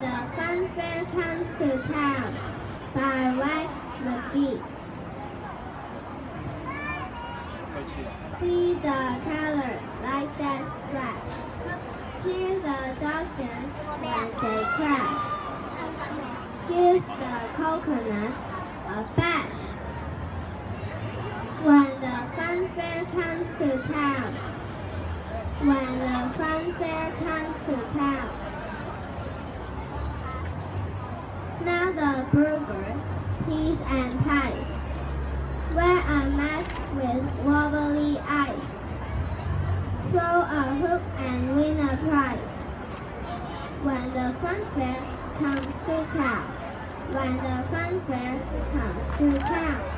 The funfair comes to town by Rex Magee. See the color like that splash. Hear the dodgers when they crash. Give the coconuts a bash. When the funfair comes to town. When the funfair comes to town. Smell the burgers, peas and pies. Wear a mask with wobbly eyes. Throw a hoop and win a prize. When the funfair comes to town. When the funfair comes to town.